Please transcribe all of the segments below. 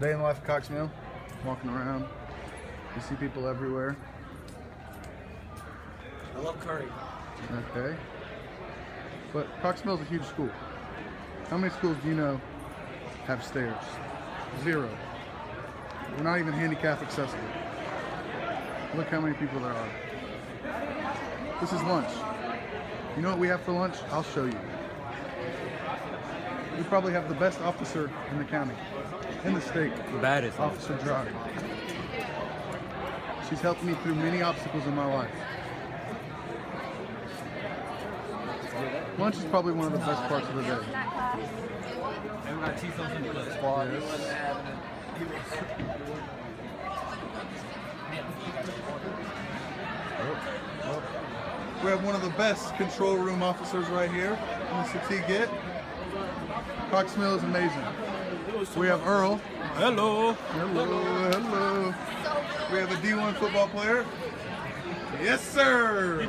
Day in the life of Cox Mill. Walking around. You see people everywhere. I love curry. Okay. But Cox Mill is a huge school. How many schools do you know have stairs? Zero. We're not even handicap accessible. Look how many people there are. This is lunch. You know what we have for lunch? I'll show you. We probably have the best officer in the county, in the state. The baddest. Officer Dry. She's helped me through many obstacles in my life. Lunch is probably one of the best parts of the day. We got cheese sauce and the squad. We have one of the best control room officers right here, Mr. T. Get. Cox Mill is amazing. We have Earl. Hello. Hello, hello. We have a D1 football player. Yes, sir.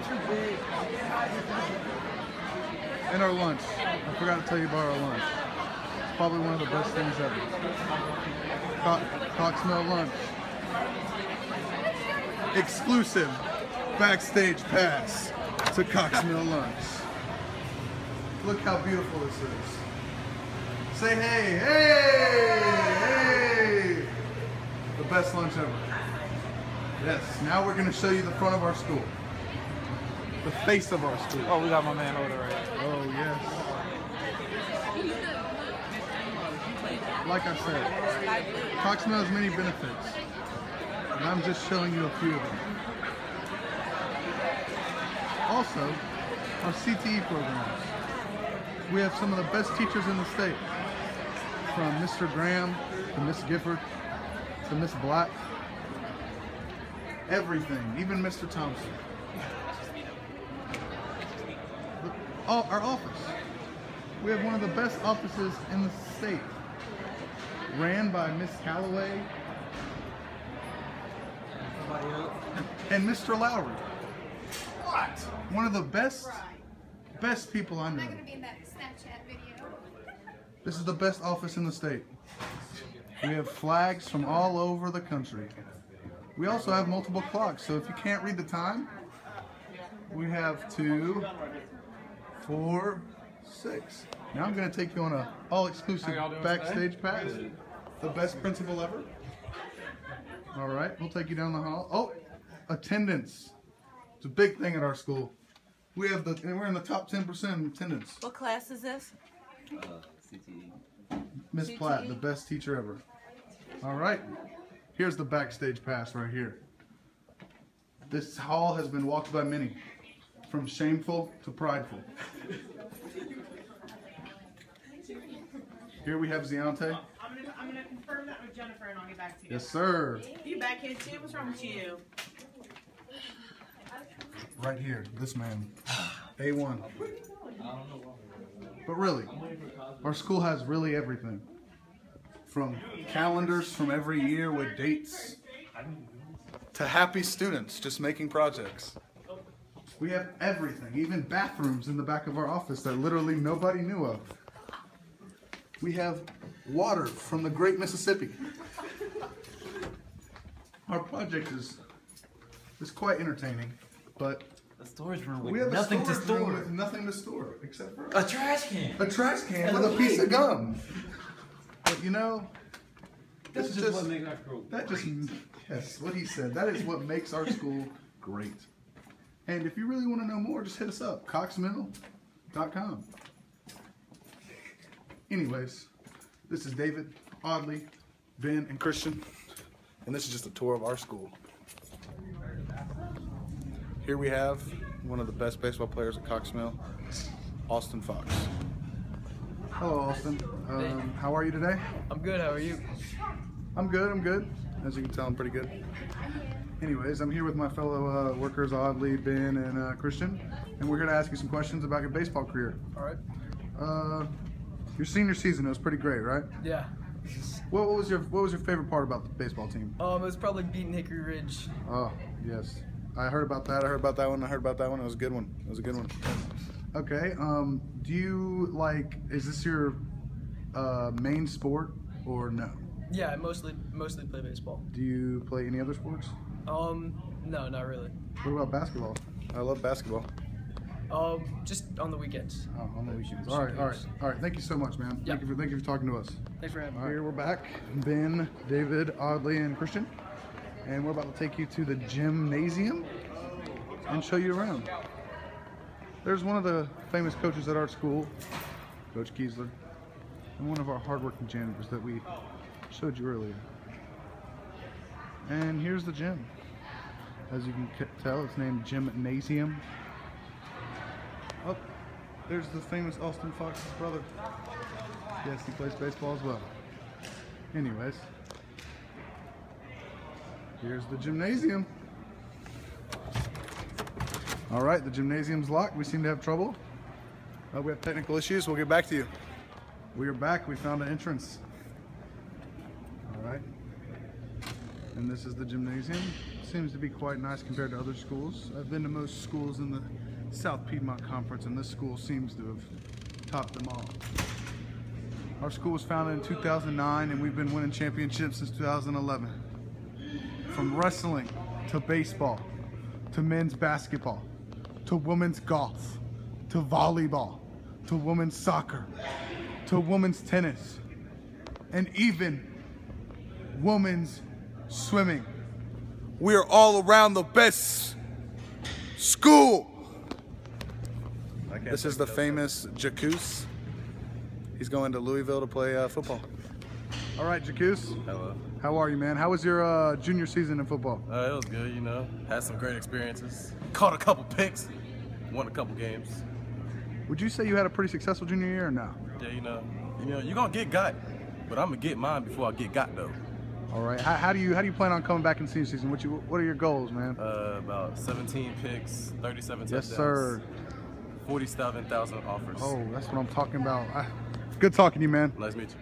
And our lunch. I forgot to tell you about our lunch. It's probably one of the best things ever. Co- Cox Mill lunch. Exclusive backstage pass to Cox Mill lunch. Look how beautiful this is. Say hey, hey, hey! The best lunch ever. Yes, now we're gonna show you the front of our school. The face of our school. Oh, we got my man over there right Oh, yes. Like I said, Cox Mill has many benefits, and I'm just showing you a few of them. Also, our CTE programs. We have some of the best teachers in the state, from Mr. Graham to Miss Gifford to Miss Black. Everything, even Mr. Thompson. Our office. We have one of the best offices in the state. Ran by Miss Calloway and Mr. Lowry. What? One of the best, best people I know. not gonna be in that Snapchat video. This is the best office in the state. We have flags from all over the country. We also have multiple clocks, so if you can't read the time, we have two, four, six. Now I'm going to take you on a all-exclusive backstage pass. The best principal ever. All right, we'll take you down the hall. Oh, attendance. It's a big thing at our school. We have the, and we're in the top 10% in attendance. What class is this? Miss Platt, the best teacher ever. All right, here's the backstage pass right here. This hall has been walked by many, from shameful to prideful. Here we have Ziante. I'm gonna, I'm gonna confirm that with Jennifer and I'll get back to you. Yes, sir. You back here too? What's wrong with you? Right here, this man. A1. But really, our school has really everything. From calendars from every year with dates to happy students just making projects. We have everything, even bathrooms in the back of our office that literally nobody knew of. We have water from the Great Mississippi. Our project is is quite entertaining, but The storage room we have nothing a to storage room with nothing to store except for A trash can. a trash can with a piece of gum. But you know, This it's is just what makes our school that just yes, what he said. That is what makes our school great. And if you really want to know more, just hit us up, coxmill.com. Anyways, this is David, Audley, Ben, and Christian, and this is just a tour of our school. Here we have one of the best baseball players at Cox Mill, Austin Fox. Hello, Austin. Um, how are you today? I'm good. How are you? I'm good. I'm good. As you can tell, I'm pretty good. Anyways, I'm here with my fellow uh, workers, Audley, Ben, and uh, Christian, and we're here to ask you some questions about your baseball career. All right. Uh, your senior season it was pretty great, right? Yeah. What, what was your What was your favorite part about the baseball team? Um, it was probably beating Hickory Ridge. Oh, yes. I heard about that. I heard about that one. I heard about that one. It was a good one. It was a good one. Okay. Um, do you like? Is this your uh, main sport or no? Yeah, I mostly mostly play baseball. Do you play any other sports? Um, no, not really. What about basketball? I love basketball. Um, just on the weekends. Oh, on the weekends. All right, all right, all right. Thank you so much, man. Yeah. Thank you for thank you for talking to us. Thanks for having me. All right, here we're back. Ben, David, Audley, and Christian, and we're about to take you to the gymnasium and show you around. There's one of the famous coaches at our school, Coach Kiesler, and one of our hardworking janitors that we showed you earlier. And here's the gym. As you can tell, it's named Gymnasium. Oh, there's the famous Austin Fox's brother. Yes, he plays baseball as well. Anyways, here's the gymnasium. All right, the gymnasium's locked. We seem to have trouble. Uh, we have technical issues. We'll get back to you. We are back. We found an entrance. All right. And this is the gymnasium. Seems to be quite nice compared to other schools. I've been to most schools in the South Piedmont Conference, and this school seems to have topped them all. Our school was founded in 2009, and we've been winning championships since 2011. From wrestling to baseball to men's basketball to women's golf to volleyball to women's soccer to women's tennis and even women's swimming. We are all around the best school. This is the famous Jacuz. He's going to Louisville to play uh, football. All right, Jacuz. Hello. How are you, man? How was your uh, junior season in football? Uh, it was good, you know. Had some great experiences. Caught a couple picks. Won a couple games. Would you say you had a pretty successful junior year or no? Yeah, you know. You know, you're gonna get got, but I'm gonna get mine before I get got though. All right. How, how do you how do you plan on coming back in senior season? What you what are your goals, man? Uh, about 17 picks, 37 touchdowns. yes, sir. 47,000 offers. Oh, that's what I'm talking about. I, good talking to you, man. Nice to meet you.